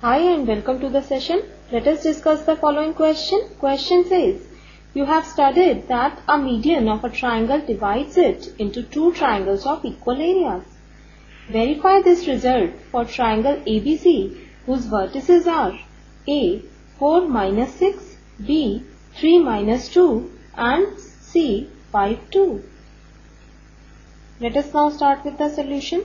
Hi and welcome to the session. Let us discuss the following question. Question says, you have studied that a median of a triangle divides it into two triangles of equal areas. Verify this result for triangle ABC whose vertices are A 4 minus 6, B 3 minus 2 and C 5 2. Let us now start with the solution.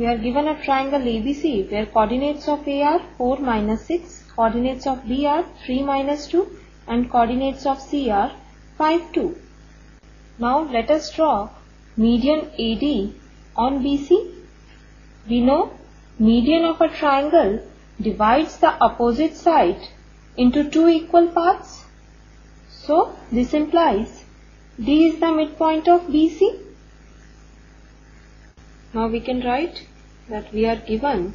We are given a triangle ABC where coordinates of A are 4 minus 6, coordinates of B are 3 minus 2 and coordinates of C are 5 2. Now let us draw median AD on BC. We know median of a triangle divides the opposite side into two equal parts. So this implies D is the midpoint of BC. Now we can write that we are given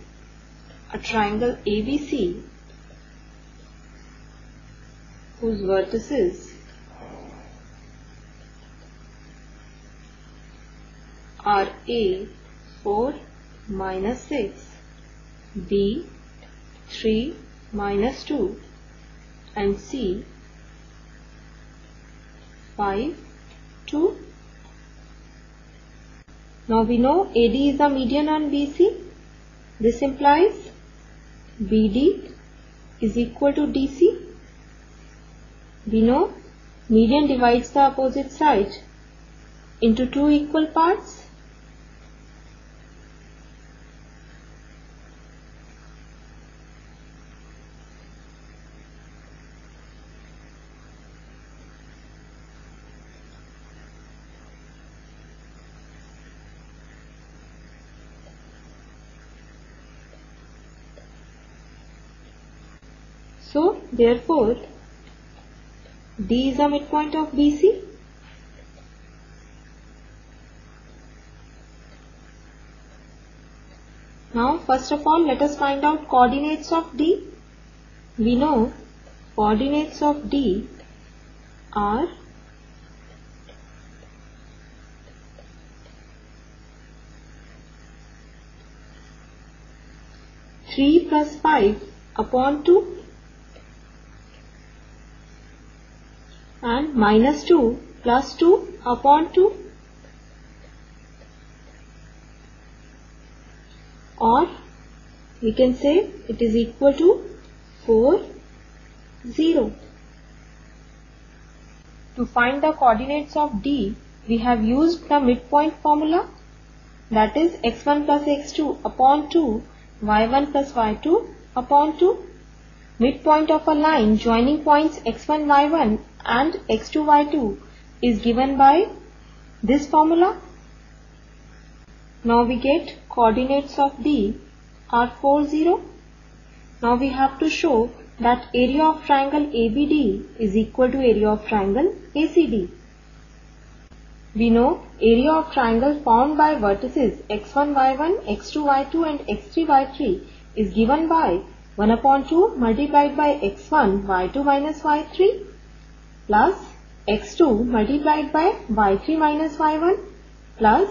a triangle ABC whose vertices are A 4 minus 6, B 3 minus 2 and C 5 2 now we know AD is the median on BC. This implies BD is equal to DC. We know median divides the opposite side into two equal parts. So, therefore, D is the midpoint of BC. Now, first of all, let us find out coordinates of D. We know coordinates of D are three plus five upon two and minus 2 plus 2 upon 2 or we can say it is equal to 4 0 to find the coordinates of D we have used the midpoint formula. That is x1 plus x2 upon 2 y1 plus y2 upon 2 midpoint of a line joining points x1 y1 and x2 y2 is given by this formula. Now we get coordinates of D are 4 0. Now we have to show that area of triangle ABD is equal to area of triangle ACD. We know area of triangle formed by vertices x1 y1, x2 y2 and x3 y3 is given by 1 upon 2 multiplied by x1 y2 minus y3 plus x2 multiplied by y3 minus y1 plus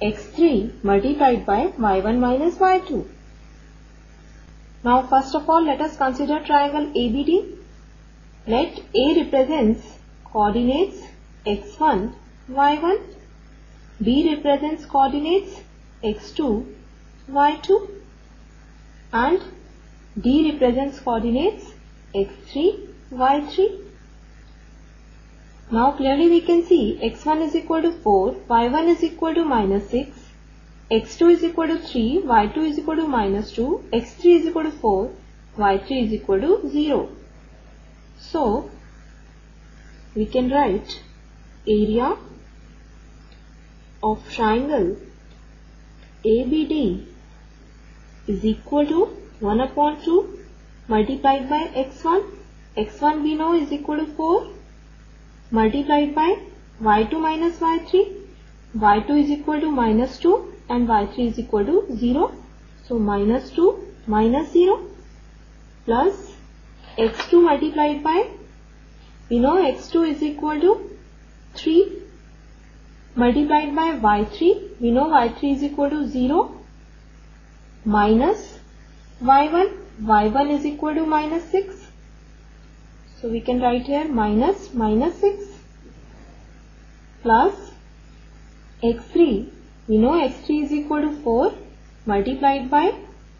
x3 multiplied by y1 minus y2. Now first of all let us consider triangle ABD. Let A represents coordinates x1, y1, B represents coordinates x2, y2 and D represents coordinates x3, y3 now clearly we can see x1 is equal to 4, y1 is equal to minus 6, x2 is equal to 3, y2 is equal to minus 2, x3 is equal to 4, y3 is equal to 0. So, we can write area of triangle ABD is equal to 1 upon 2 multiplied by x1. x1 we know is equal to 4 multiplied by y2 minus y3 y2 is equal to minus 2 and y3 is equal to 0 so minus 2 minus 0 plus x2 multiplied by we know x2 is equal to 3 multiplied by y3 we know y3 is equal to 0 minus y1. y1 is equal to minus 6. So we can write here minus minus 6 plus x3. We know x3 is equal to 4 multiplied by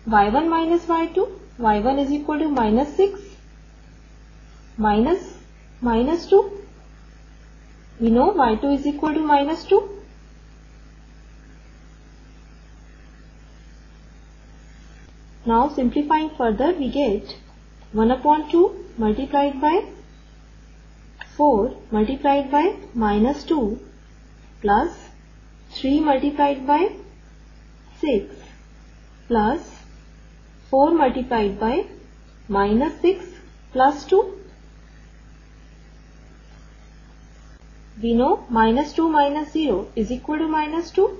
y1 minus y2. y1 is equal to minus 6 minus minus 2. We know y2 is equal to minus 2. Now simplifying further we get 1 upon 2 multiplied by 4 multiplied by minus 2 plus 3 multiplied by 6 plus 4 multiplied by minus 6 plus 2. We know minus 2 minus 0 is equal to minus 2.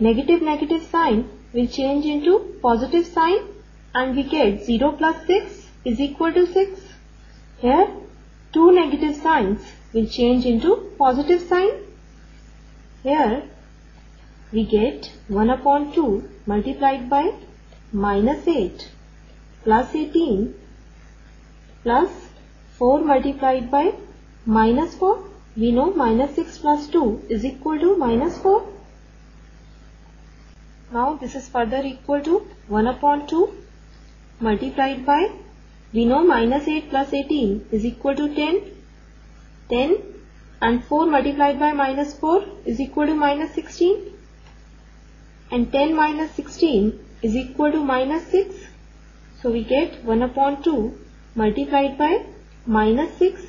Negative negative sign will change into positive sign and we get 0 plus 6 is equal to 6. Here two negative signs will change into positive sign. Here we get 1 upon 2 multiplied by minus 8 plus 18 plus 4 multiplied by minus 4. We know minus 6 plus 2 is equal to minus 4. Now this is further equal to 1 upon 2 multiplied by we know minus 8 plus 18 is equal to 10 10 and 4 multiplied by minus 4 is equal to minus 16 and 10 minus 16 is equal to minus 6 so we get 1 upon 2 multiplied by minus 6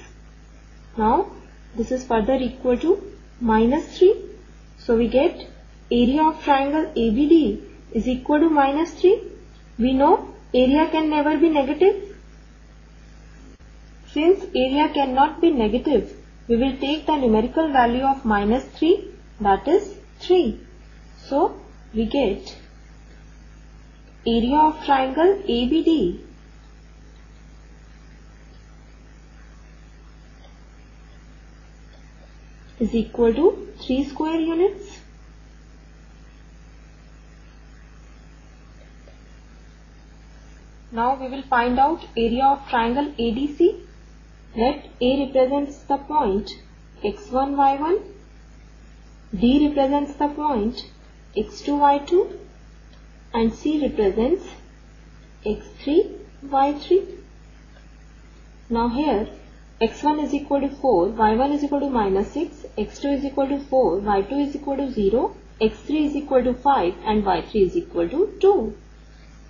now this is further equal to minus 3 so we get area of triangle ABD is equal to minus 3. We know area can never be negative. Since area cannot be negative, we will take the numerical value of minus 3 that is 3. So we get area of triangle ABD is equal to 3 square units. Now we will find out area of triangle ADC. Let A represents the point x1, y1. D represents the point x2, y2. And C represents x3, y3. Now here x1 is equal to 4, y1 is equal to minus 6, x2 is equal to 4, y2 is equal to 0, x3 is equal to 5 and y3 is equal to 2.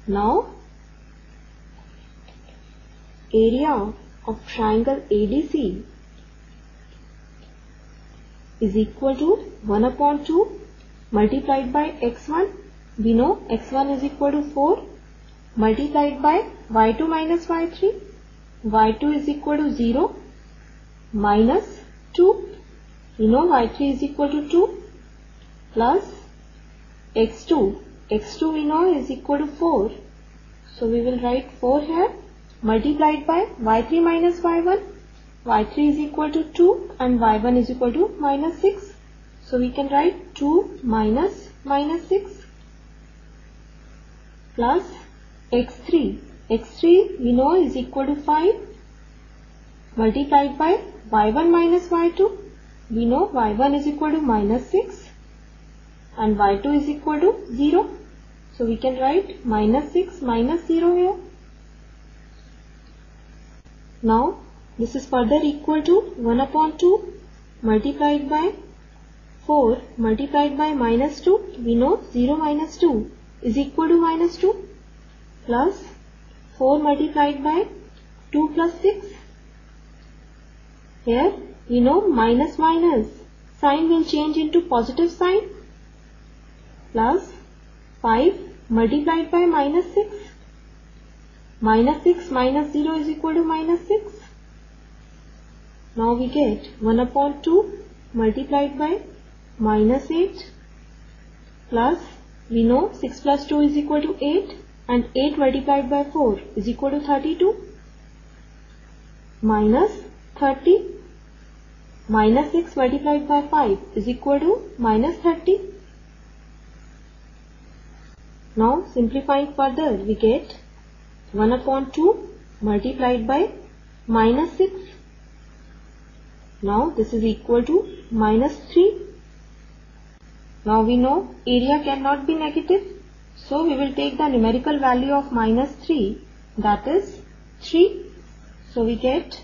Now area of triangle ADC is equal to 1 upon 2 multiplied by x1. We know x1 is equal to 4 multiplied by y2 minus y3. y2 is equal to 0 minus 2. We know y3 is equal to 2 plus x2. x2 we know is equal to 4. So we will write 4 here multiplied by y3 minus y1. y3 is equal to 2 and y1 is equal to minus 6. So we can write 2 minus minus 6 plus x3. x3 we know is equal to 5 multiplied by y1 minus y2. We know y1 is equal to minus 6 and y2 is equal to 0. So we can write minus 6 minus 0 here. Now this is further equal to 1 upon 2 multiplied by 4 multiplied by minus 2. We know 0 minus 2 is equal to minus 2 plus 4 multiplied by 2 plus 6. Here we know minus minus sign will change into positive sign plus 5 multiplied by minus 6 Minus 6 minus 0 is equal to minus 6. Now we get 1 upon 2 multiplied by minus 8 plus we know 6 plus 2 is equal to 8 and 8 multiplied by 4 is equal to 32 minus 30 minus 6 multiplied by 5 is equal to minus 30. Now simplifying further we get 1 upon 2 multiplied by minus 6. Now this is equal to minus 3. Now we know area cannot be negative. So we will take the numerical value of minus 3 that is 3. So we get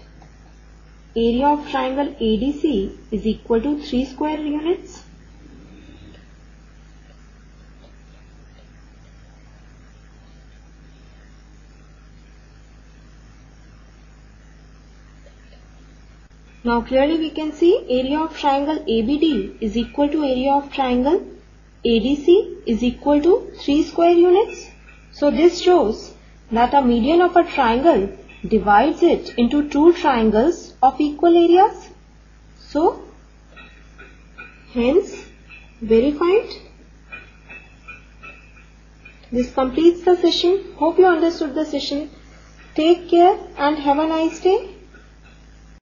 area of triangle ADC is equal to 3 square units. Now clearly we can see area of triangle ABD is equal to area of triangle ADC is equal to 3 square units. So this shows that a median of a triangle divides it into two triangles of equal areas. So hence verified. This completes the session. Hope you understood the session. Take care and have a nice day.